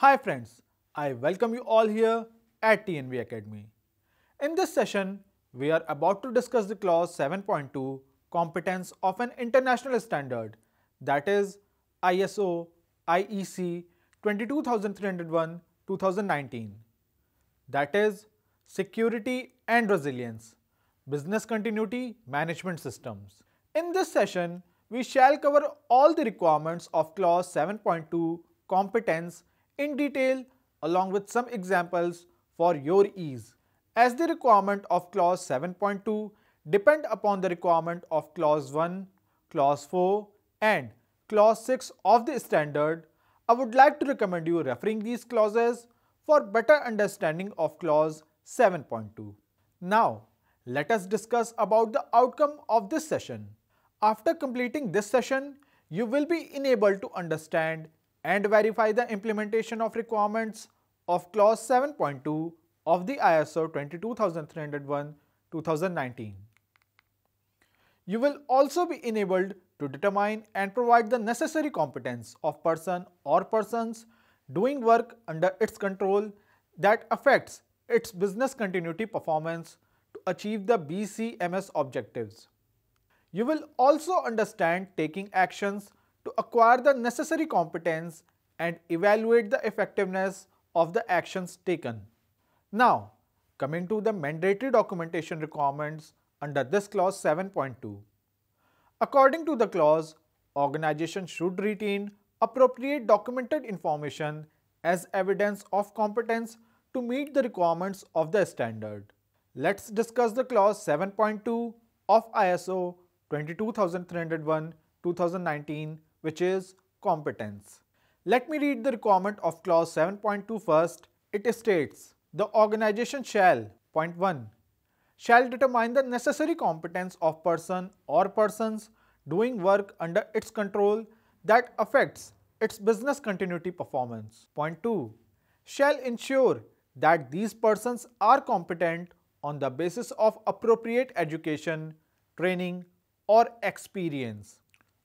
Hi friends, I welcome you all here at TNV Akademi. In this session, we are about to discuss the clause 7.2 competence of an international standard that is ISO IEC 22301 2019 that is security and resilience business continuity management systems. In this session, we shall cover all the requirements of clause 7.2 competence in detail along with some examples for your ease. As the requirement of clause 7.2 depend upon the requirement of clause 1, clause 4 and clause 6 of the standard, I would like to recommend you referring these clauses for better understanding of clause 7.2. Now, let us discuss about the outcome of this session. After completing this session, you will be enabled to understand and verify the implementation of requirements of clause 7.2 of the ISO 22301-2019. You will also be enabled to determine and provide the necessary competence of person or persons doing work under its control that affects its business continuity performance to achieve the BCMS objectives. You will also understand taking actions to acquire the necessary competence and evaluate the effectiveness of the actions taken. Now, coming to the mandatory documentation requirements under this clause 7.2. According to the clause, organization should retain appropriate documented information as evidence of competence to meet the requirements of the standard. Let's discuss the clause 7.2 of ISO 22301-2019 which is competence. Let me read the requirement of clause 7.2 first. It states, the organization shall, point 1, shall determine the necessary competence of person or persons doing work under its control that affects its business continuity performance. Point 2, shall ensure that these persons are competent on the basis of appropriate education, training or experience.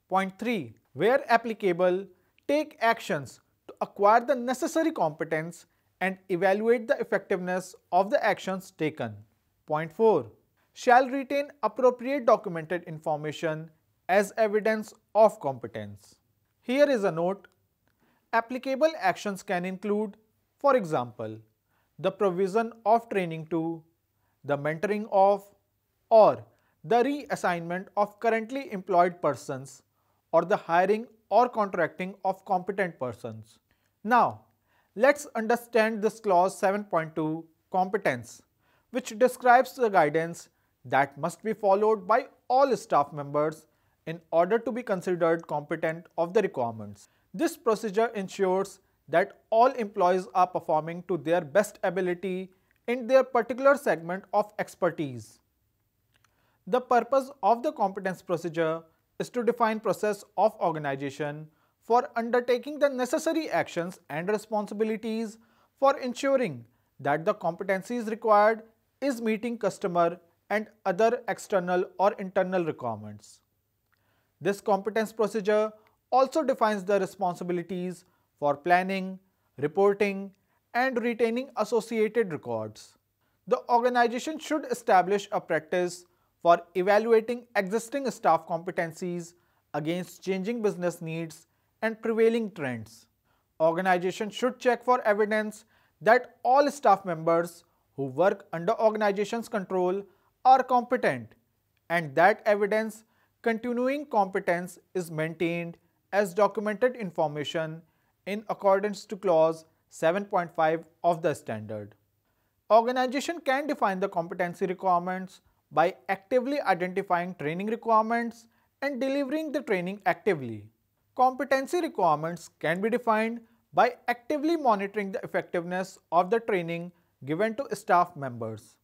Point 3. Where applicable, take actions to acquire the necessary competence and evaluate the effectiveness of the actions taken. Point 4. Shall retain appropriate documented information as evidence of competence. Here is a note. Applicable actions can include, for example, the provision of training to, the mentoring of, or the reassignment of currently employed persons or the hiring or contracting of competent persons. Now, let's understand this clause 7.2 competence which describes the guidance that must be followed by all staff members in order to be considered competent of the requirements. This procedure ensures that all employees are performing to their best ability in their particular segment of expertise. The purpose of the competence procedure is to define process of organization for undertaking the necessary actions and responsibilities for ensuring that the competencies required is meeting customer and other external or internal requirements. This competence procedure also defines the responsibilities for planning, reporting and retaining associated records. The organization should establish a practice for evaluating existing staff competencies against changing business needs and prevailing trends. Organization should check for evidence that all staff members who work under organization's control are competent and that evidence continuing competence is maintained as documented information in accordance to clause 7.5 of the standard. Organization can define the competency requirements by actively identifying training requirements and delivering the training actively. Competency requirements can be defined by actively monitoring the effectiveness of the training given to staff members.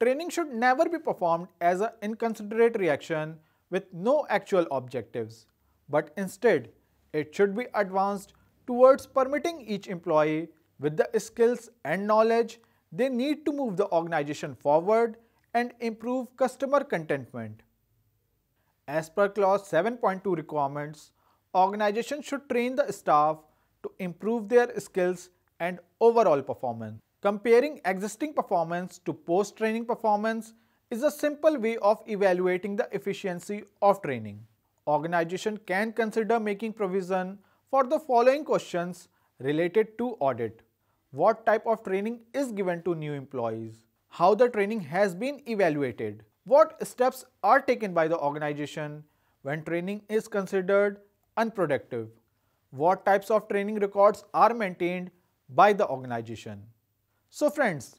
Training should never be performed as an inconsiderate reaction with no actual objectives, but instead it should be advanced towards permitting each employee with the skills and knowledge they need to move the organization forward and improve customer contentment. As per clause 7.2 requirements, organization should train the staff to improve their skills and overall performance. Comparing existing performance to post-training performance is a simple way of evaluating the efficiency of training. Organization can consider making provision for the following questions related to audit. What type of training is given to new employees? How the training has been evaluated? What steps are taken by the organization when training is considered unproductive? What types of training records are maintained by the organization? So friends,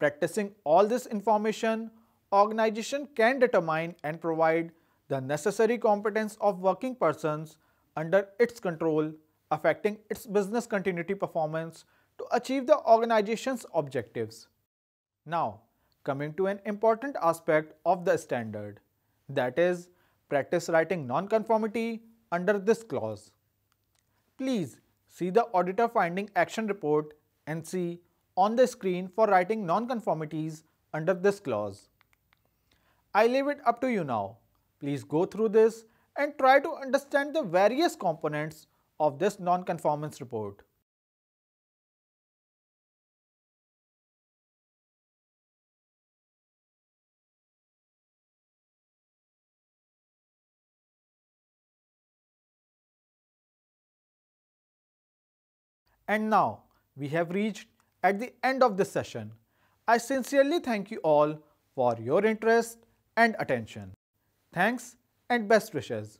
practicing all this information, organization can determine and provide the necessary competence of working persons under its control affecting its business continuity performance to achieve the organization's objectives. Now, coming to an important aspect of the standard, that is, practice writing non-conformity under this clause. Please see the auditor finding action report and see on the screen for writing non-conformities under this clause. I leave it up to you now. Please go through this and try to understand the various components of this non-conformance report. And now we have reached at the end of this session. I sincerely thank you all for your interest and attention. Thanks and best wishes.